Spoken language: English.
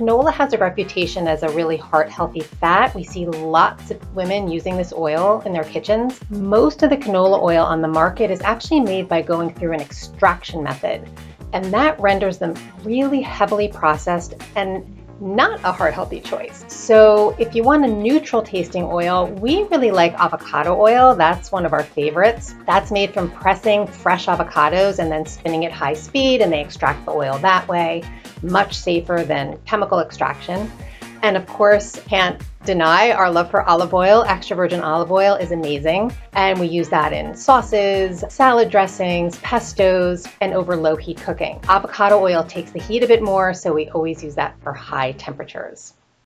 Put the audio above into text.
canola has a reputation as a really heart healthy fat. We see lots of women using this oil in their kitchens. Most of the canola oil on the market is actually made by going through an extraction method, and that renders them really heavily processed and not a heart healthy choice. So if you want a neutral tasting oil, we really like avocado oil. That's one of our favorites. That's made from pressing fresh avocados and then spinning at high speed and they extract the oil that way. Much safer than chemical extraction. And of course, can't deny our love for olive oil. Extra virgin olive oil is amazing. And we use that in sauces, salad dressings, pestos, and over low heat cooking. Avocado oil takes the heat a bit more, so we always use that for high temperatures.